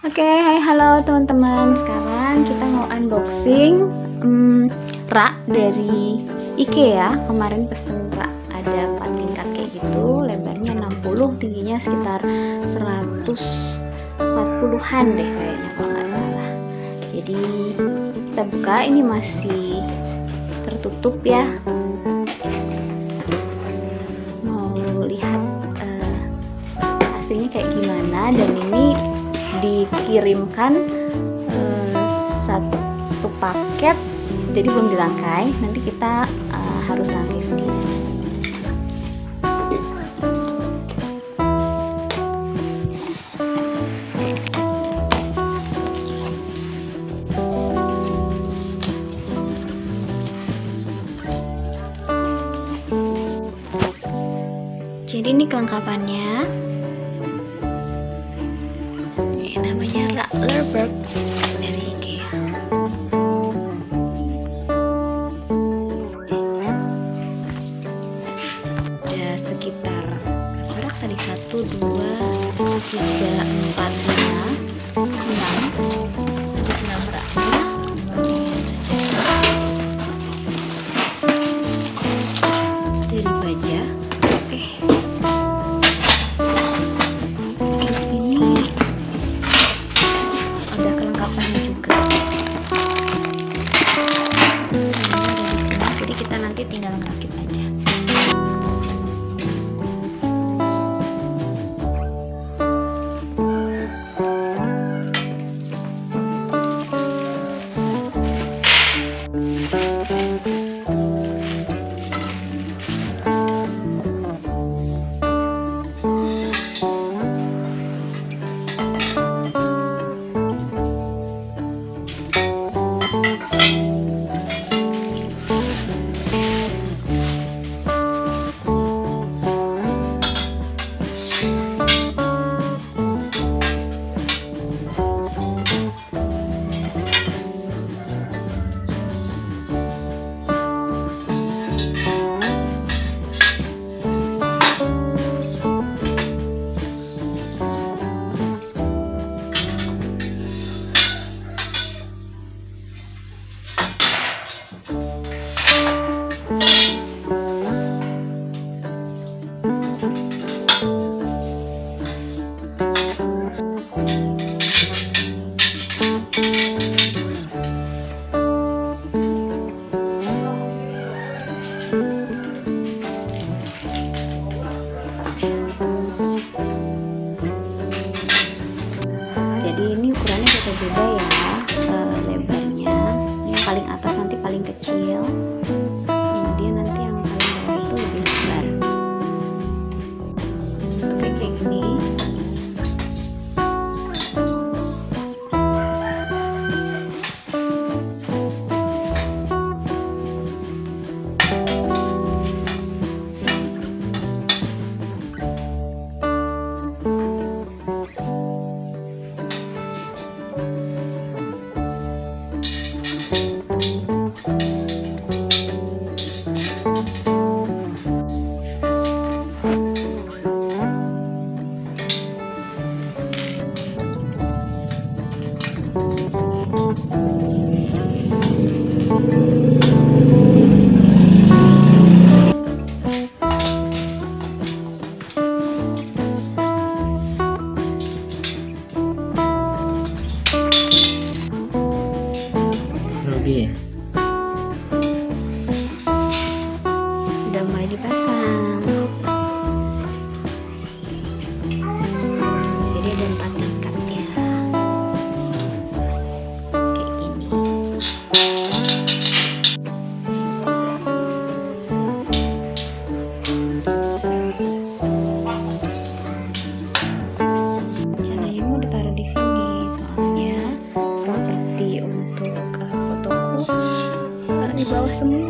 Oke, hai halo teman-teman. Sekarang kita mau unboxing um, rak dari IKEA. Kemarin pesen rak ada 4 tingkat kayak gitu, lebarnya 60, tingginya sekitar 140-an deh kayaknya kalau nggak salah. Jadi kita buka, ini masih tertutup ya. Mau lihat uh, hasilnya kayak gimana dan ini dikirimkan uh, satu paket. Jadi belum dirangkai nanti kita uh, harus rangkai sendiri. Jadi ini kelengkapannya lepet ada sekitar berapa tadi? Satu dua tiga empat lima enam enam berapa dari baja. Eh. tinggal ngerakit. welcome.